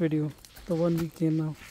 video, the one we came out.